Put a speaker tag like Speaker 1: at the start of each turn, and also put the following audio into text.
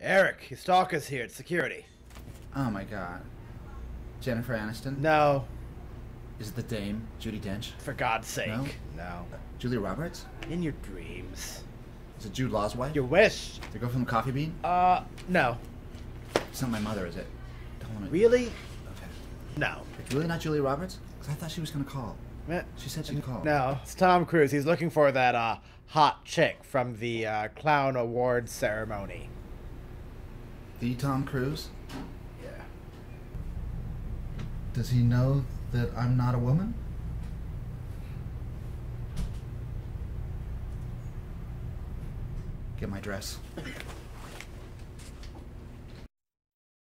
Speaker 1: Eric, his stalker's here at security.
Speaker 2: Oh my god. Jennifer Aniston?
Speaker 1: No,
Speaker 2: Is it the dame, Judi Dench?
Speaker 1: for God's sake.
Speaker 2: No?
Speaker 1: No.
Speaker 2: Julia Roberts?
Speaker 1: In your dreams.
Speaker 2: Is it Jude Law's wife?
Speaker 1: Your wish.
Speaker 2: The girl from the Coffee Bean?
Speaker 1: Uh, no.
Speaker 2: It's not my mother, is it? Don't want to.
Speaker 1: Really?
Speaker 2: Okay.
Speaker 1: No.
Speaker 2: It's really not Julia Roberts? Because I thought she was gonna call.
Speaker 1: Eh,
Speaker 2: She said she'd call.
Speaker 1: No, it's Tom Cruise. He's looking for that uh, hot chick from the uh, clown awards ceremony.
Speaker 2: The Tom Cruise?
Speaker 1: Yeah.
Speaker 2: Does he know that I'm not a woman? Get my dress.